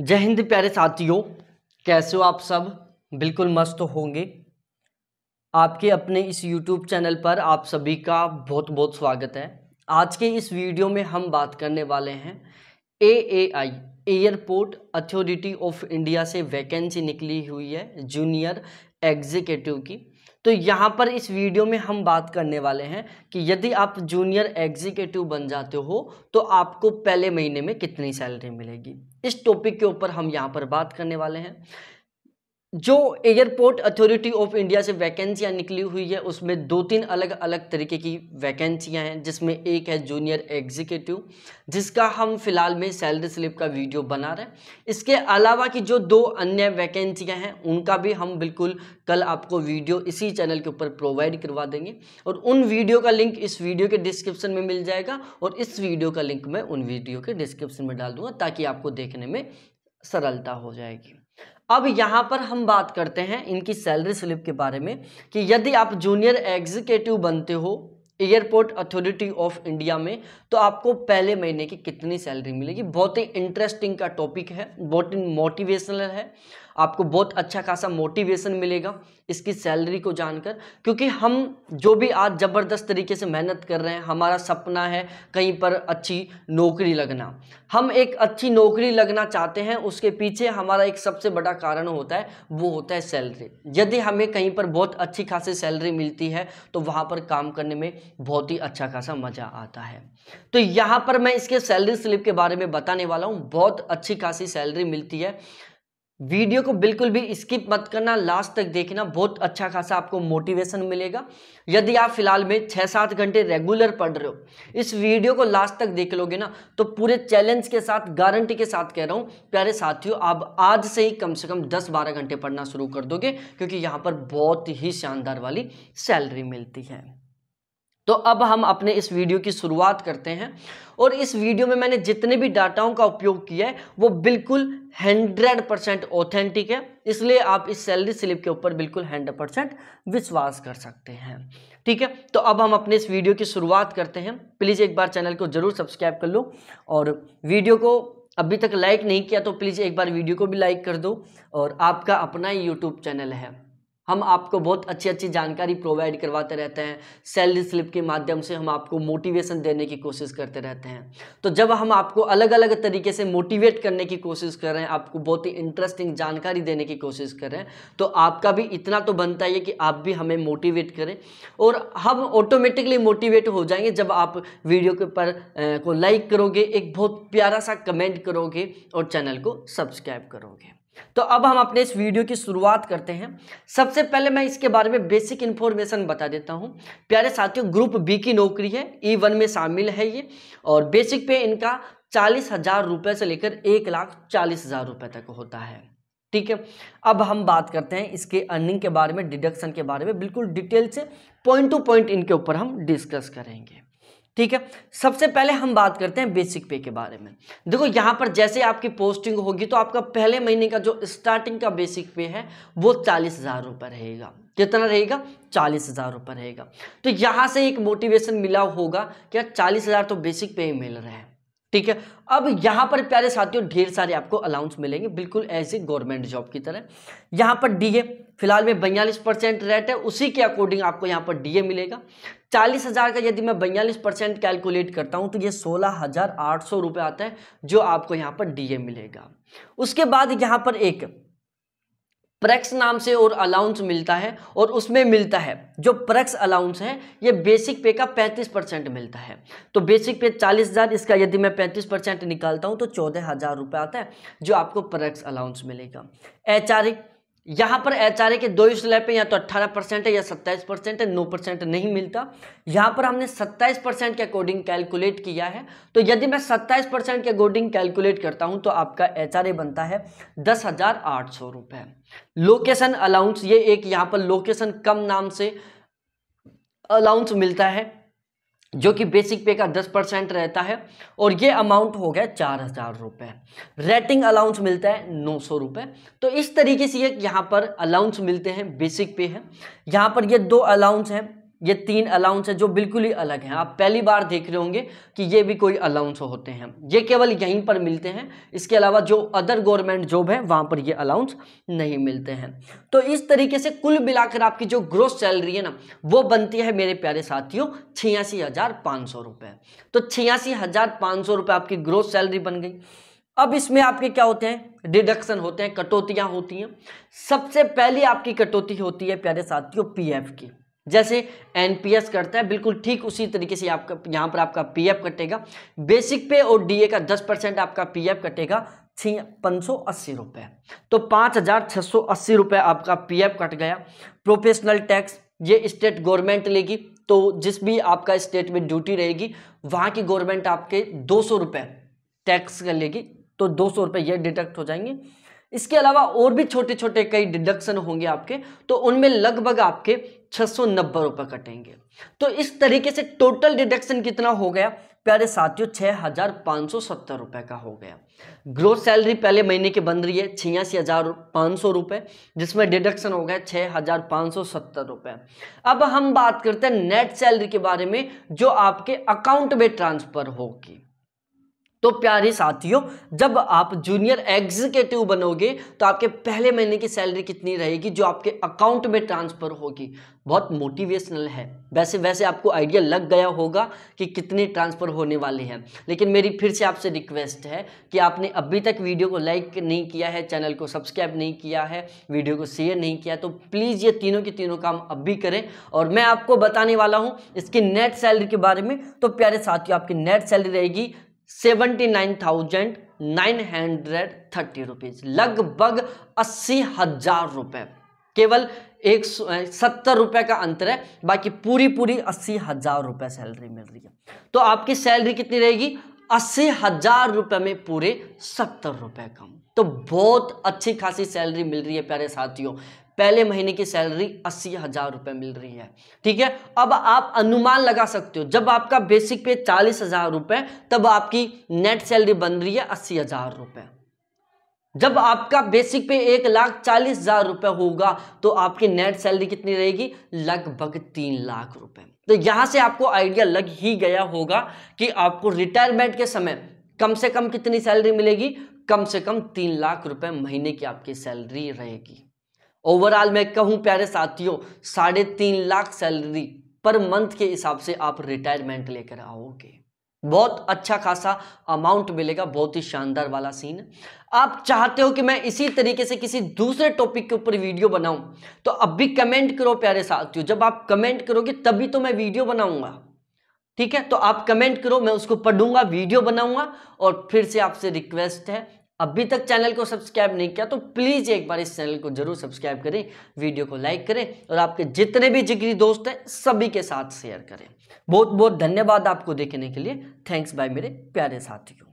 जय हिंद प्यारे साथियों, कैसे हो आप सब? बिल्कुल मस्त होंगे। आपके अपने इस YouTube चैनल पर आप सभी का बहुत बहुत स्वागत है। आज के इस वीडियो में हम बात करने वाले हैं A A I airport authority of India से वैकेंसी निकली हुई है जूनियर एग्जीक्यूटिव की। तो यहाँ पर इस वीडियो में हम बात करने वाले हैं कि यदि आप जूनियर एग्जीक्यूटिव बन जाते हो तो आपको पहले महीने में कितनी सैलरी मिलेगी? इस टॉपिक के ऊपर हम यहाँ पर बात करने वाले हैं। जो एयरपोर्ट अथॉरिटी ऑफ़ इंडिया से वैकेंसियाँ निकली हुई है, उसमें दो तीन अलग अलग तरीके की वैकेंसियाँ हैं, जिसमें एक है जूनियर एग्जीक्यूटिव, जिसका हम फ़िलहाल में सैलरी स्लिप का वीडियो बना रहे हैं। इसके अलावा की जो दो अन्य वैकेंसियाँ हैं, उनका भी हम बिल्कुल कल आपको वीडियो इसी चैनल के ऊपर प्रोवाइड करवा देंगे। और उन वीडियो का लिंक इस वीडियो के डिस्क्रिप्शन में मिल जाएगा, और इस वीडियो का लिंक मैं उन वीडियो के डिस्क्रिप्शन में डाल दूँगा, ताकि आपको देखने में सरलता हो जाएगी। अब यहाँ पर हम बात करते हैं इनकी सैलरी स्लिप के बारे में कि यदि आप जूनियर एग्जीक्यूटिव बनते हो एयरपोर्ट अथॉरिटी ऑफ़ इंडिया में तो आपको पहले महीने की कितनी सैलरी मिलेगी? बहुत ही इंटरेस्टिंग का टॉपिक है, बहुत ही मोटिवेशनल है। आपको बहुत अच्छा खासा मोटिवेशन मिलेगा इसकी सैलरी को जानकर। क्योंकि हम जो भी आज ज़बरदस्त तरीके से मेहनत कर रहे हैं, हमारा सपना है कहीं पर अच्छी नौकरी लगना। हम एक अच्छी नौकरी लगना चाहते हैं, उसके पीछे हमारा एक सबसे बड़ा कारण होता है, वो होता है सैलरी यदि हमें कहीं पर बहुत अच्छी खासी सैलरी मिलती है तो वहाँ पर काम करने में बहुत ही अच्छा खासा मज़ा आता है। तो यहाँ पर मैं इसके सैलरी स्लिप के बारे में बताने वाला हूँ। बहुत अच्छी खासी सैलरी मिलती है। वीडियो को बिल्कुल भी स्किप मत करना, लास्ट तक देखना, बहुत अच्छा खासा आपको मोटिवेशन मिलेगा। यदि आप फ़िलहाल में छः सात घंटे रेगुलर पढ़ रहे हो, इस वीडियो को लास्ट तक देख लोगे ना तो पूरे चैलेंज के साथ गारंटी के साथ कह रहा हूँ, प्यारे साथियों, आप आज से ही कम से कम दस बारह घंटे पढ़ना शुरू कर दोगे, क्योंकि यहाँ पर बहुत ही शानदार वाली सैलरी मिलती है। तो अब हम अपने इस वीडियो की शुरुआत करते हैं। और इस वीडियो में मैंने जितने भी डाटाओं का उपयोग किया है, वो बिल्कुल हंड्रेड परसेंट ऑथेंटिक है। इसलिए आप इस सैलरी स्लिप के ऊपर बिल्कुल हंड्रेड परसेंट विश्वास कर सकते हैं। ठीक है तो अब हम अपने इस वीडियो की शुरुआत करते हैं। प्लीज़ एक बार चैनल को ज़रूर सब्सक्राइब कर लो और वीडियो को अभी तक लाइक नहीं किया तो प्लीज़ एक बार वीडियो को भी लाइक कर दो। और आपका अपना ही यूट्यूब चैनल है। हम आपको बहुत अच्छी अच्छी जानकारी प्रोवाइड करवाते रहते हैं। सैलरी स्लिप के माध्यम से हम आपको मोटिवेशन देने की कोशिश करते रहते हैं। तो जब हम आपको अलग अलग तरीके से मोटिवेट करने की कोशिश कर रहे हैं, आपको बहुत ही इंटरेस्टिंग जानकारी देने की कोशिश कर रहे हैं तो आपका भी इतना तो बनता ही है कि आप भी हमें मोटिवेट करें। और हम ऑटोमेटिकली मोटिवेट हो जाएँगे जब आप वीडियो के ऊपर को लाइक करोगे, एक बहुत प्यारा सा कमेंट करोगे और चैनल को सब्सक्राइब करोगे। तो अब हम अपने इस वीडियो की शुरुआत करते हैं। सबसे पहले मैं इसके बारे में बेसिक इन्फॉर्मेशन बता देता हूँ। प्यारे साथियों ग्रुप बी की नौकरी है ई वन में शामिल है ये, और बेसिक पे इनका चालीस हज़ार रुपये से लेकर एक लाख चालीस हज़ार रुपये तक होता है। ठीक है, अब हम बात करते हैं इसके अर्निंग के बारे में डिडक्शन के बारे में। बिल्कुल डिटेल से पॉइंट टू पॉइंट इनके ऊपर हम डिस्कस करेंगे। ठीक है? सबसे पहले हम बात करते हैं बेसिक पे के बारे में। देखो, यहाँ पर जैसे आपकी पोस्टिंग होगी तो आपका पहले महीने का जो स्टार्टिंग का बेसिक पे है, वो चालीस हज़ार रुपये रहेगा। कितना रहेगा? चालीस हज़ार रुपये रहेगा। तो यहाँ से एक मोटिवेशन मिला होगा कि चालीस हज़ार तो बेसिक पे ही मिल रहे हैं। ठीक है? अब यहाँ पर प्यारे साथियों, ढेर सारे आपको अलाउंस मिलेंगे, बिल्कुल ऐसे गवर्नमेंट जॉब की तरह। यहाँ पर डीए फ़िलहाल में बयालीस परसेंट रेट है, उसी के अकॉर्डिंग आपको यहाँ पर डीए मिलेगा। चालीस हज़ार का यदि मैं बयालीस परसेंट कैलकुलेट करता हूँ तो ये सोलह हज़ार आठ सौ रुपये आता है, जो आपको यहाँ पर डीए मिलेगा। उसके बाद यहाँ पर एक प्रैक्स नाम से और अलाउंस मिलता है, और उसमें मिलता है, जो प्रैक्स अलाउंस है, ये बेसिक पे का 35 परसेंट मिलता है। तो बेसिक पे चालीस हज़ार, इसका यदि मैं 35 परसेंट निकालता हूँ तो चौदह हज़ार रुपये आता है, जो आपको प्रैक्स अलाउंस मिलेगा। एच यहाँ पर एचआरए के दो स्लैब पे या तो 18 परसेंट है या 27 परसेंट है, नौ परसेंट नहीं मिलता। यहाँ पर हमने 27 परसेंट के अकॉर्डिंग कैलकुलेट किया है। तो यदि मैं 27 परसेंट के अकॉर्डिंग कैलकुलेट करता हूँ तो आपका एचआरए बनता है दस हज़ार आठ सौ रुपये लोकेशन अलाउंस, ये एक यहाँ पर लोकेशन कम नाम से अलाउंस मिलता है। जो कि बेसिक पे का दस परसेंट रहता है और ये अमाउंट हो गया चार हज़ार रुपये रेटिंग अलाउंस मिलता है नौ सौ रुपये तो इस तरीके से ये यहाँ पर अलाउंस मिलते हैं बेसिक पे है। यहाँ पर ये दो अलाउंस हैं ये तीन अलाउंस है जो बिल्कुल ही अलग हैं। आप पहली बार देख रहे होंगे कि ये भी कोई अलाउंस होते हैं। ये केवल यहीं पर मिलते हैं। इसके अलावा जो अदर गवर्नमेंट जॉब है, वहाँ पर ये अलाउंस नहीं मिलते हैं। तो इस तरीके से कुल मिलाकर आपकी जो ग्रोथ सैलरी है ना, वो बनती है मेरे प्यारे साथियों, छियासी हज़ार पाँच सौ रुपये तो छियासी हज़ार पाँच सौ रुपये आपकी ग्रोथ सैलरी बन गई। अब इसमें आपके क्या होते हैं? डिडक्शन होते हैं, कटौतियाँ होती हैं। सबसे पहली आपकी कटौती होती है, प्यारे साथियों पीएफ की। जैसे एनपीएस करता है, बिल्कुल ठीक उसी तरीके से आपका, यहाँ पर आपका पीएफ कटेगा। बेसिक पे और डीए का 10 परसेंट आपका पीएफ कटेगा छी पाँच सौ अस्सी रुपये तो पाँच हज़ार छः सौ अस्सी रुपये आपका पीएफ कट गया। प्रोफेशनल टैक्स ये स्टेट गवर्नमेंट लेगी तो जिस भी आपका स्टेट में ड्यूटी रहेगी, वहाँ की गवर्नमेंट आपके दो सौ रुपये टैक्स कर लेगी तो दो सौ रुपये ये डिडक्ट हो जाएँगे। इसके अलावा और भी छोटे छोटे कई डिडक्शन होंगे आपके तो उनमें लगभग आपके छः सौ नब्बे रुपये कटेंगे। तो इस तरीके से टोटल डिडक्शन कितना हो गया? प्यारे साथियों छः हज़ार पाँच सौ सत्तर रुपये का हो गया। ग्रोथ सैलरी पहले महीने की बन रही है छियासी हज़ार पाँच सौ रुपये जिसमें डिडक्शन हो गया छः हज़ार पाँच सौ सत्तर रुपये अब हम बात करते हैं नेट सैलरी के बारे में, जो आपके अकाउंट में ट्रांसफ़र होगी। तो प्यारे साथियों, जब आप जूनियर एग्जीक्यूटिव बनोगे तो आपके पहले महीने की सैलरी कितनी रहेगी, जो आपके अकाउंट में ट्रांसफ़र होगी? बहुत मोटिवेशनल है। वैसे वैसे आपको आइडिया लग गया होगा कि कितने ट्रांसफ़र होने वाले हैं। लेकिन मेरी फिर से आपसे रिक्वेस्ट है कि आपने अभी तक वीडियो को लाइक नहीं किया है चैनल को सब्सक्राइब नहीं किया है वीडियो को शेयर नहीं किया तो प्लीज़ ये तीनों के तीनों काम अब भी करें। और मैं आपको बताने वाला हूँ इसकी नेट सैलरी के बारे में। तो प्यारे साथियों, आपकी नेट सैलरी रहेगी seventy nine thousand nine hundred thirty rupees लगभग अस्सी हज़ार रुपए। केवल एक सत्तर रुपए का अंतर है, बाकी पूरी पूरी अस्सी हज़ार रुपए सैलरी मिल रही है। तो आपकी सैलरी कितनी रहेगी? अस्सी हज़ार रुपए में पूरे सत्तर रुपए कम। तो बहुत अच्छी खासी सैलरी मिल रही है, प्यारे साथियों। पहले महीने की सैलरी अस्सी हज़ार रुपए मिल रही है। ठीक है? अब आप अनुमान लगा सकते हो, जब आपका बेसिक पे चालीस हज़ार रुपए, तब आपकी नेट सैलरी बन रही है अस्सी हज़ार रुपए। जब आपका बेसिक पे एक लाख चालीस हज़ार रुपए होगा तो आपकी नेट सैलरी कितनी रहेगी? लगभग तीन लाख रुपए। तो यहाँ से आपको आइडिया लग ही गया होगा कि आपको रिटायरमेंट के समय कम से कम कितनी सैलरी मिलेगी? कम से कम तीन लाख रुपए महीने की आपकी सैलरी रहेगी। ओवरऑल मैं कहूँ, प्यारे साथियों, साढ़े तीन लाख सैलरी पर मंथ के हिसाब से आप रिटायरमेंट लेकर आओगे। बहुत अच्छा खासा अमाउंट मिलेगा, बहुत ही शानदार वाला सीन आप चाहते हो कि मैं इसी तरीके से किसी दूसरे टॉपिक के ऊपर वीडियो बनाऊँ? तो अब भी कमेंट करो, प्यारे साथियों। जब आप कमेंट करोगे, तभी तो मैं वीडियो बनाऊँगा। ठीक है? तो आप कमेंट करो, मैं उसको पढ़ूँगा वीडियो बनाऊँगा और फिर से आपसे रिक्वेस्ट है अभी तक चैनल को सब्सक्राइब नहीं किया तो प्लीज़ एक बार इस चैनल को ज़रूर सब्सक्राइब करें, वीडियो को लाइक करें और आपके जितने भी जिगरी दोस्त हैं, सभी के साथ शेयर करें। बहुत बहुत धन्यवाद आपको देखने के लिए। थैंक्स बाय मेरे प्यारे साथियों।